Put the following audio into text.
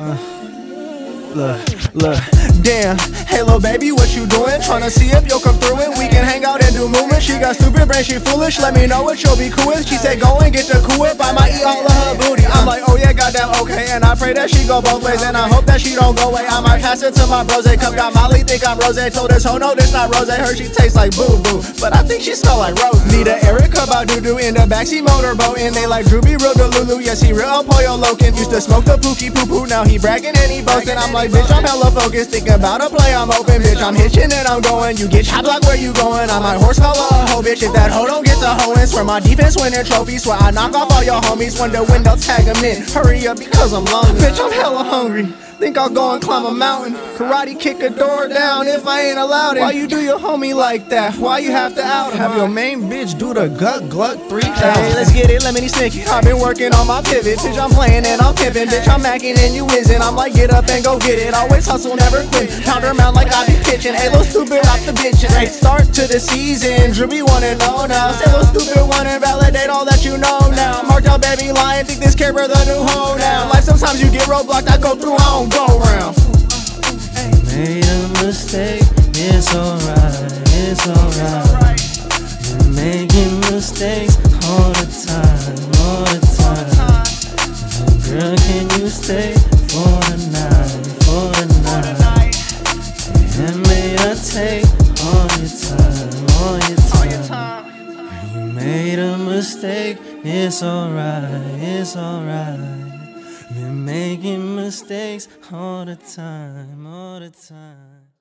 Look, look, damn. Hey, little baby, what you doing? Trying to see if you'll come through and we can got she foolish. Let me know what you'll be cool with. She said, go and get the cool whip. I might eat all of her booty. I'm like, oh yeah, goddamn, okay. And I pray that she go both ways. And I hope that she don't go away. I might pass it to my bros. they Cup got Molly, think I'm Rose. Told this hoe, no, this not Rose. Her, she tastes like boo boo. But I think she smell like rose. Need a Erica about doo in the backseat motorboat. And they like Drew real Delulu. Yes, he real Pollo Loken. Used to smoke the pookie poo poo. Now he bragging and he boasting. I'm like, bitch, I'm hella focused. Thinking about a play, I'm open, bitch. I'm hitching and I'm going. You get chopped like where you going. I might horse color a hoe, bitch. If that hoe don't get the hoeing, swear my defense winning trophies. Swear I knock off all your homies when the window tag them in. Hurry up because I'm lonely. Bitch, I'm hella hungry. Think I'll go and climb a mountain. Karate kick a door down if I ain't allowed it. Why you do your homie like that? Why you have to out? Have your main bitch do the gut glut three Hey, let's get it, Lemony Snicket. I've been working on my pivot. Bitch, I'm playing and I'm pimping. Bitch, I'm macking and you whizzing. I'm like, get up and go get it. Always hustle, never quit. Pound her mouth like I be pitching. Hey, little stupid off the bitch. Hey, start to the season. Drew wanna know oh, now. Say, little stupid, wanna validate all that you know now. Marked out, baby, lying. Think this camera the new home now. Life sometimes you get roadblocked. I go through, I don't go round made a mistake, it's alright, it's alright. You're making mistakes all the time, all the time. And girl, can you stay for all your time, all your time. You made a mistake, it's alright, it's alright. Been making mistakes all the time, all the time.